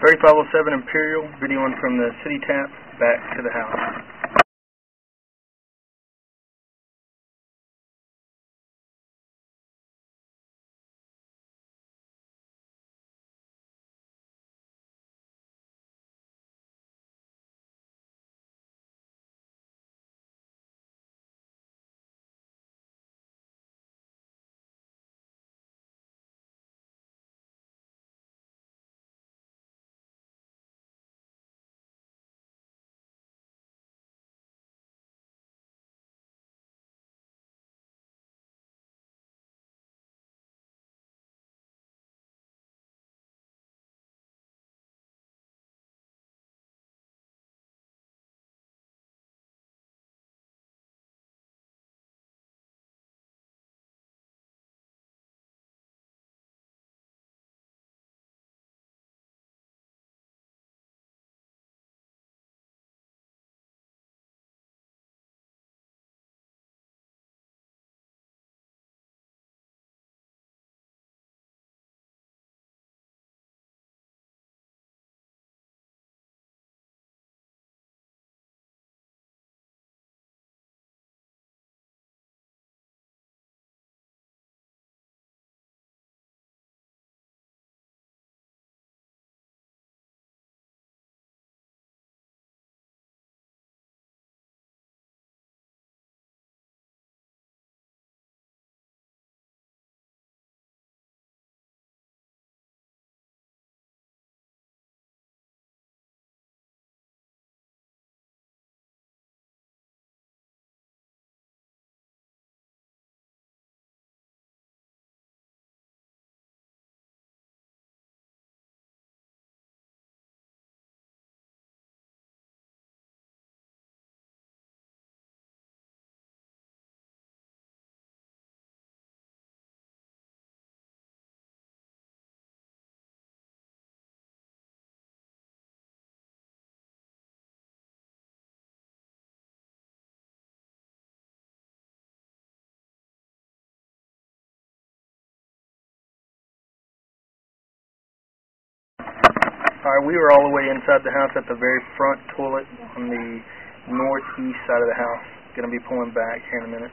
3507 Imperial, videoing from the city tap back to the house. Alright, we were all the way inside the house at the very front toilet on the northeast side of the house. Gonna be pulling back here in a minute.